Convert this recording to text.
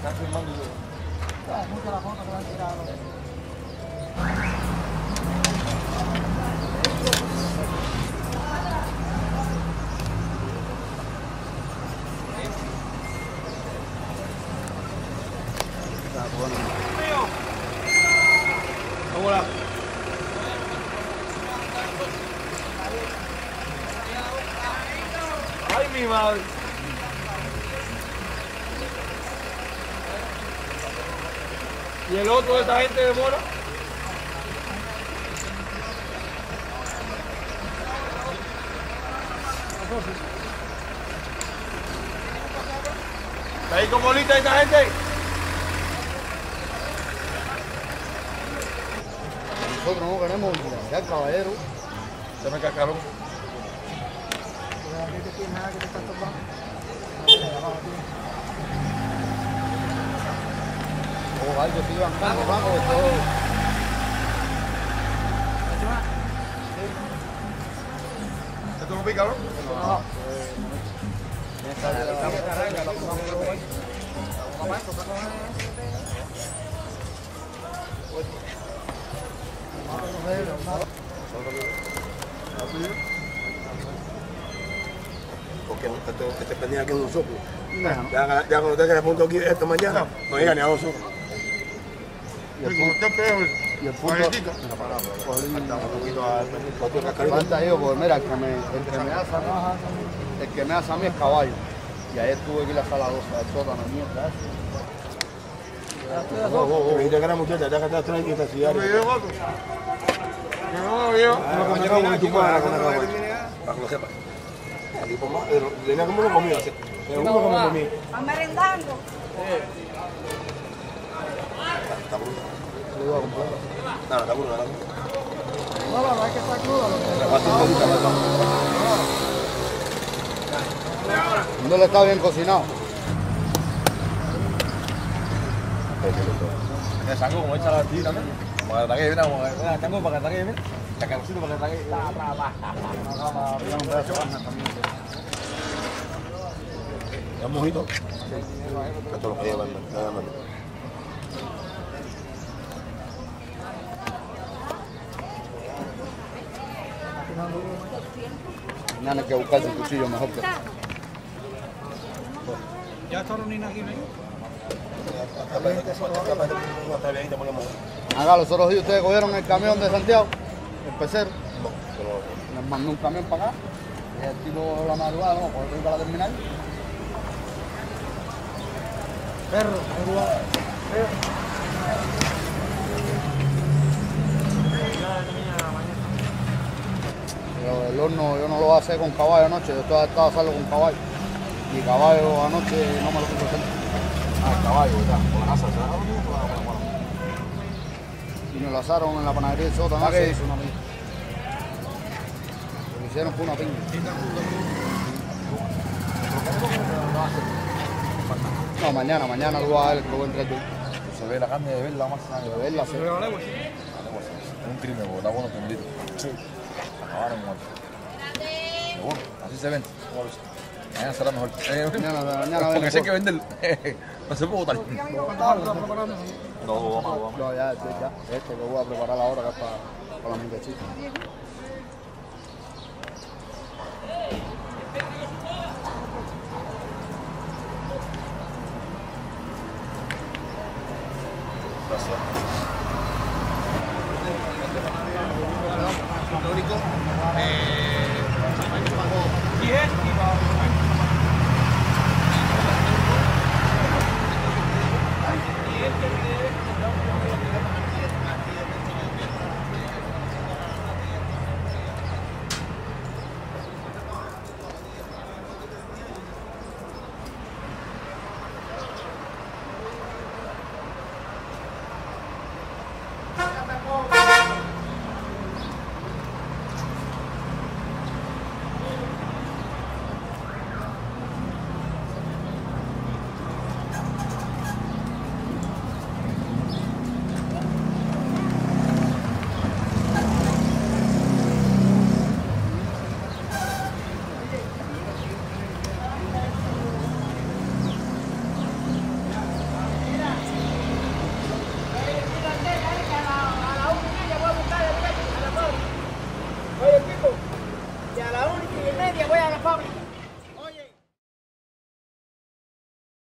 mucho la ¿Y el otro de esta gente de Mora? ¿Está ahí con bolita esta gente? Nosotros no queremos ya caballero. Se me cascaron. Te nada que te. O algo sigue bancando, banco, de todo. ¿Esto no pica, no? No. La Porque te, te, te pendía aquí un soplo. No. Ya, ya cuando te quedas punto aquí esta mañana, no llega ni a dos soplos. Y el punto, y el punto, Otro cascarito. falta yo, porque mira, el que me, el que me hace a mí, el que me hace a mí es caballo. Y ayer tuve que ir a la sala 2 al bruto. Le iba a comprar. No, está bruto, está bruto. No, no, no hay que estar crudo. que- No le está bien cocinado. Chango, como echa la también. Para que ataque, mira, como mira, Chango, para que ataque, mira. Chacarcito para que ataque. Ta, ta, ta. ¿Es un mojito? Esto es lo que llevan, nada que buscarse un cuchillo mejor que. Ya está reunida aquí, los otros días ustedes cogieron el camión de Santiago, el pecero, No, pero nos mandó un camión para acá. Y el tipo de la madrugada, no, por ir para la terminal. Perro, perro. Yo lo voy hacer con caballo anoche, yo estoy adaptado a hacerlo con caballo. Y caballo anoche no me lo puso hacer. Ah, el caballo, ¿verdad? Con la asa, ¿sabes? Y me lo asaron en la panadería del sótano. Ah, ¿qué sí. hizo una amiga? Lo que hicieron fue una piña. No, mañana, mañana tú vas a ver que voy a entrar tú. Se ve la carne de verla más De verla, sí. Es un crimen, porque está bueno tendito. Acabaron muertos. Así se vende. Mañana será mejor. Eh, mañana, porque sé que venden. no se puede votar. No, vamos, vamos. No, ya, ya. Este que voy a preparar ahora acá para, para la muchachita. Gracias. 이해?